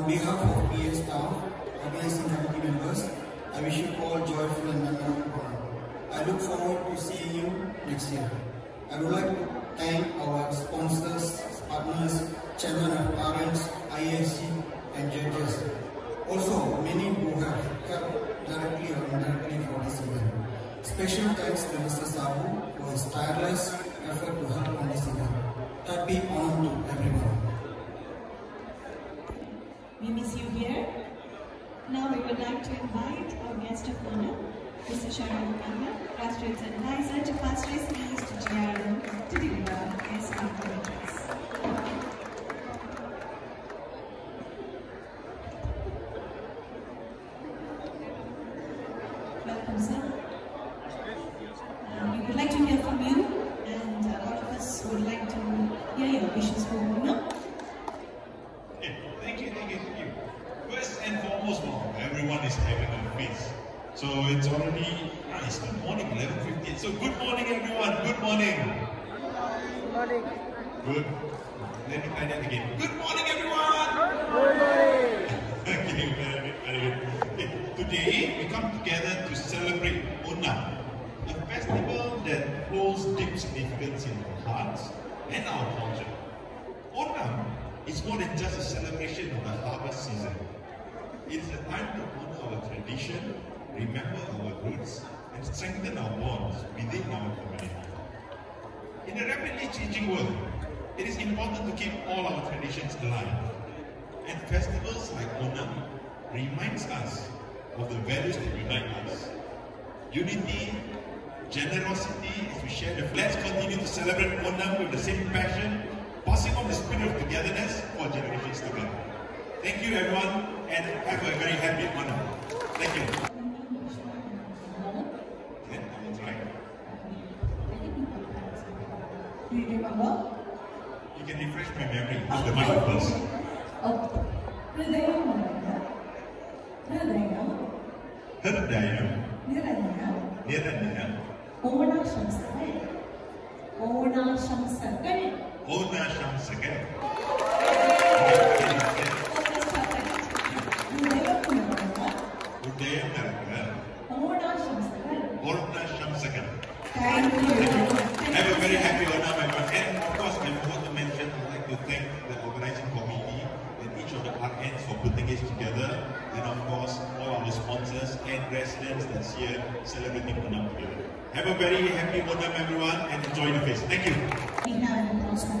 On behalf of PA staff, organizing committee members, I wish you all joyful and memorable Onam. I look forward to seeing you next year. I would like to thank our sponsors, partners, chairman of parents, IAC, and judges. Also, many who have helped directly or indirectly for this event. Special thanks to Mr. Sabu for his tireless effort to help on this event. Happy Onam to everyone. We miss you here. Now we would like to invite our guest of honor, Mr. Sharael Taha, grassroots advisor to Pasir Ris East GRM, to deliver his acknowledgements. Welcome, sir. Uh, we would like to hear from you, and uh, all of us would like to hear your wishes for Mona. Okay, Thank you, thank you, thank you. First and foremost, well, everyone is having a feast. So it's already, ah, it's good morning, 11.58. So good morning, everyone. Good morning. Good morning. Good. Let me try that again. Good morning, everyone. Good morning. okay, very good, very good. Okay, today, we come together to celebrate Onam, a festival that holds deep significance in our hearts and our culture. Onam is more than just a celebration of the harvest season. Time to honor our tradition, remember our roots, and strengthen our bonds within our community. In a rapidly changing world, it is important to keep all our traditions alive. And festivals like Onam reminds us of the values that unite us. Unity, generosity, as we share the Let's continue to celebrate Onam with the same passion, passing on the spirit of togetherness for generations to come. Thank you everyone and have a very happy one. Thank you. Do you remember? You can refresh my memory with the mic first. హృదయం హృదయం హృదయం నిరన్య నిరన్య ఓనాశంసకై ఓనాశంసకై ఓనాశంసకై celebrating together. Have a very happy Onam, everyone, and enjoy the feast. Thank you. We have an announcement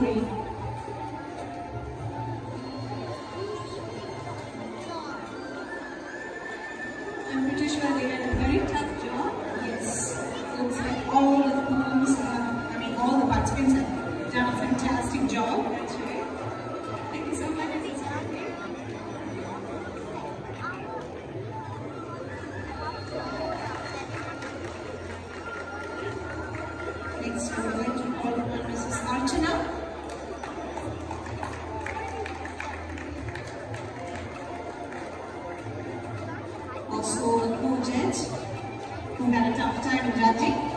free. also a co-judge who had a tough time judging.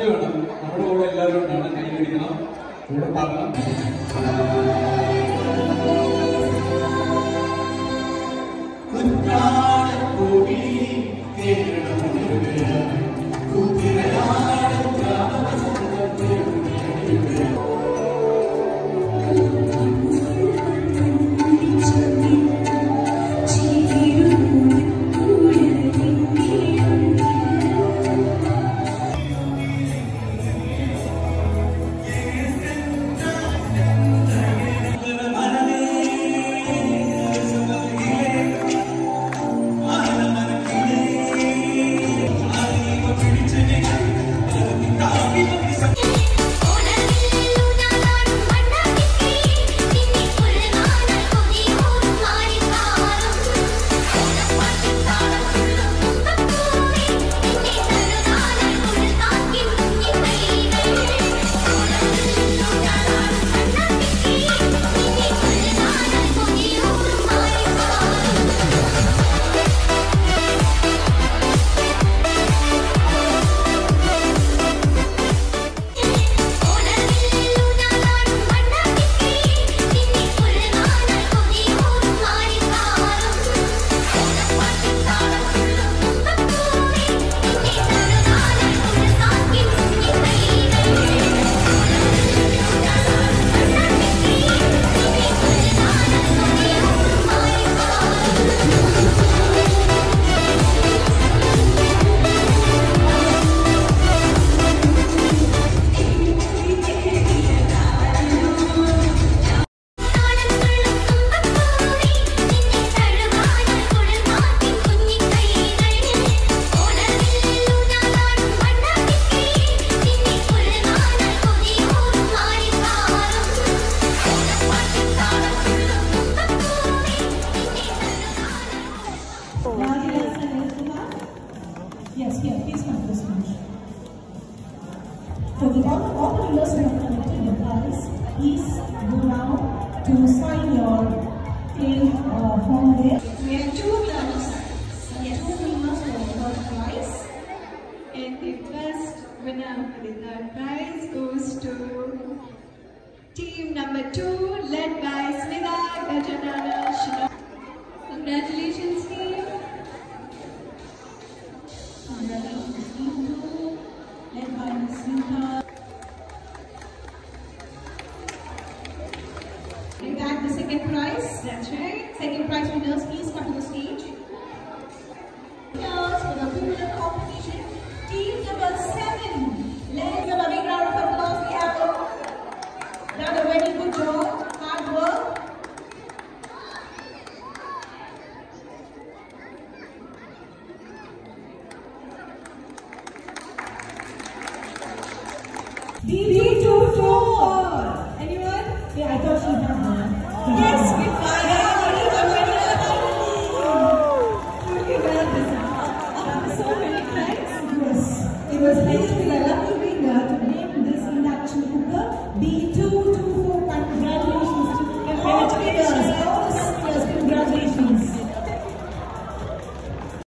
തന്നെ വേണം നമ്മുടെ കൂടെ എല്ലാവരും ഉണ്ടാവണം കൈ പിടിക്കണം കൂടെ പാടണം Good God. Winner for prize goes to team number two, led by Smita Gajanana Shinoda. Congratulations, team. Team two, led by Smita. We got the second prize. That's right. Second prize winners, please come to the stage. Winners for the women competition, team number seven. Let's give a big round of applause. We have done a very